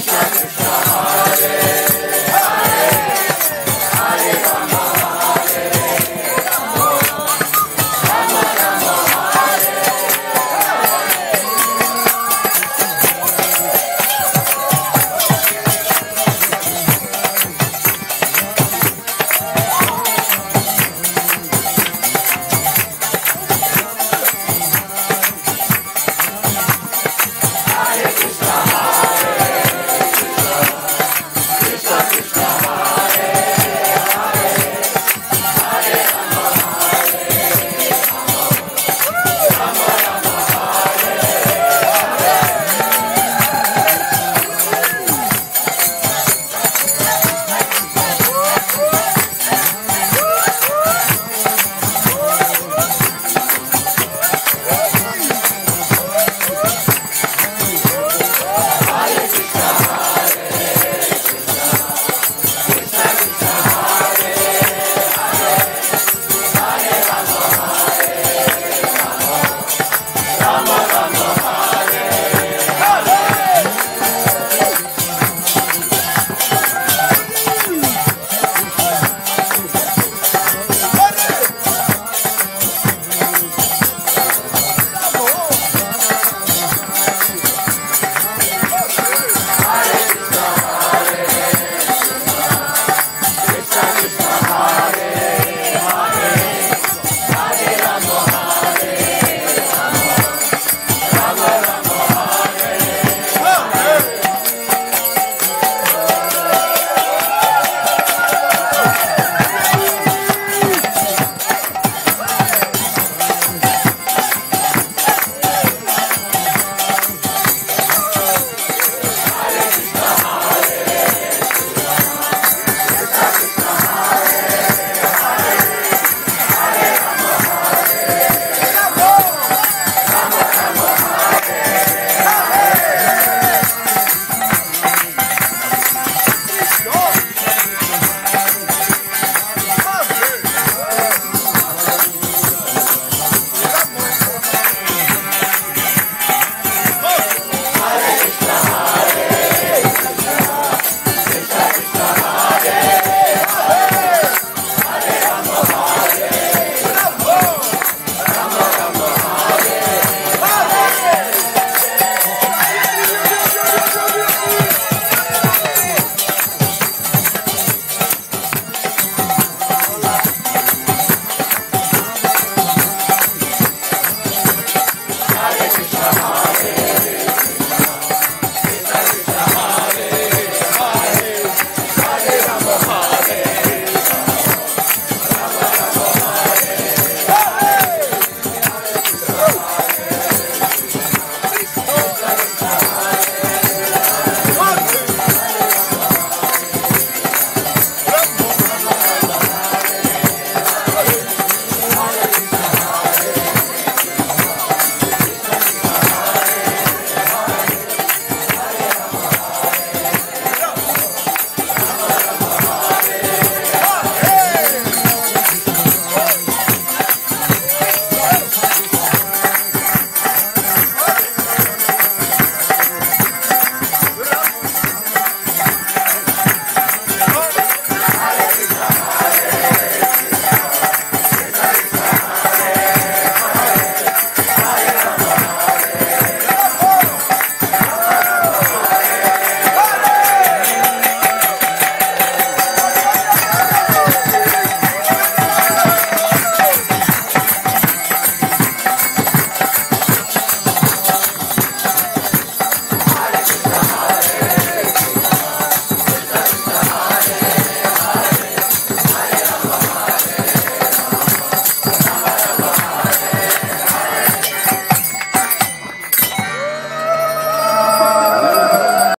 shack, shack, shack.